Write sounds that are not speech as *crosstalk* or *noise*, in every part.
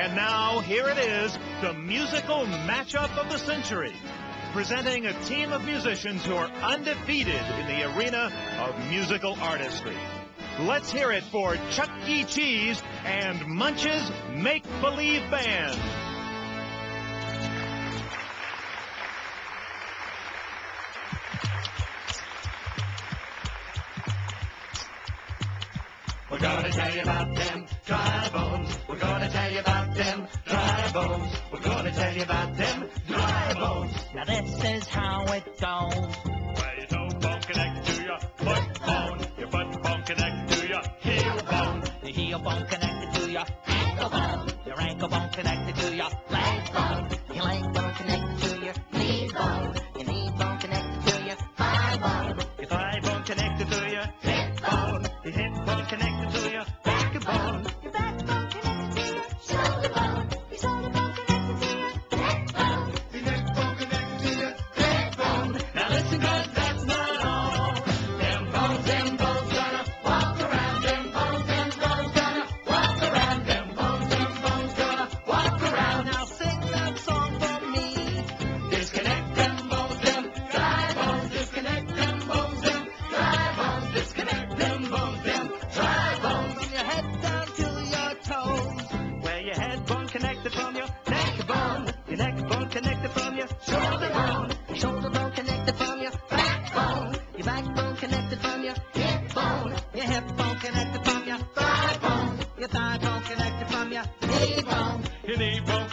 And now, here it is, the musical matchup of the century. Presenting a team of musicians who are undefeated in the arena of musical artistry. Let's hear it for Chuck E. Cheese and Munch's Make Believe Band. gonna tell you about them dry bones. We're gonna tell you about them dry bones. We're gonna tell you about them dry bones. Now this is how it goes.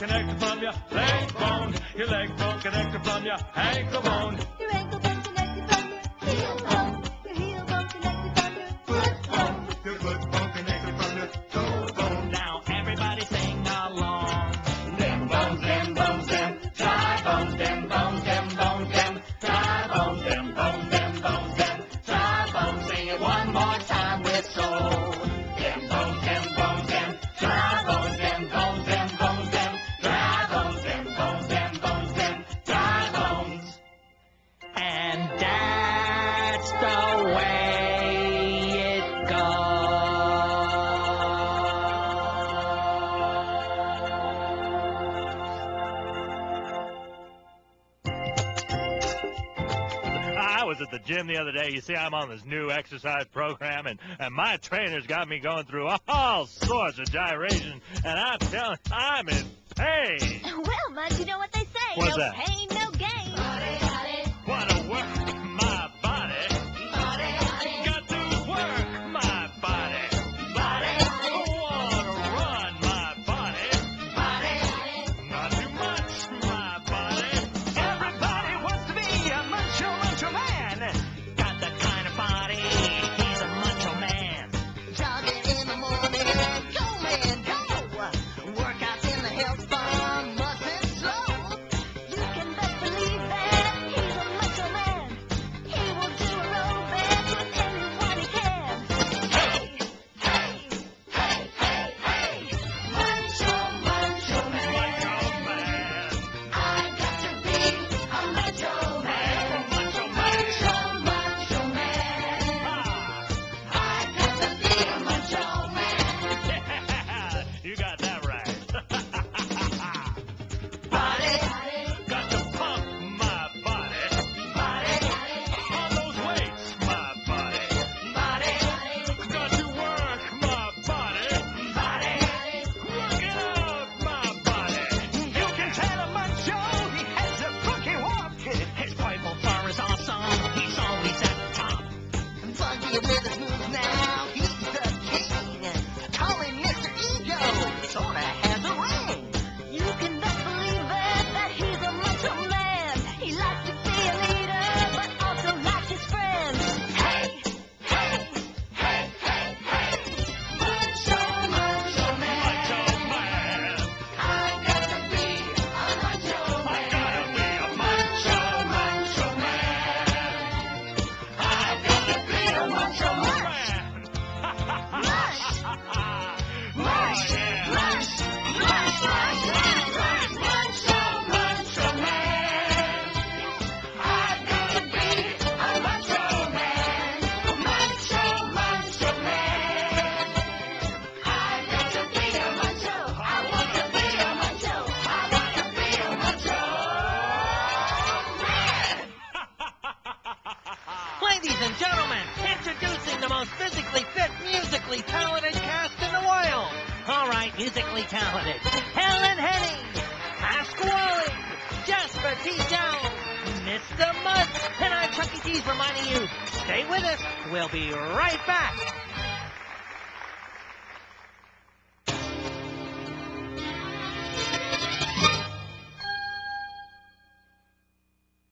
knekken van je gewoon. Je lijkt wel van je hij gewoon. Je lijkt wel van je was at the gym the other day. You see, I'm on this new exercise program, and, and my trainer's got me going through all sorts of gyrations, and I'm telling I'm in pain. *laughs* Well, bud, you know what they say. What's no that? pain, no most physically fit, musically talented cast in the world. All right, musically talented. Helen Henny, Pasqually, Jasper T. Jowls, Mr. Mudd, and I'm Chucky T's reminding you, stay with us. We'll be right back.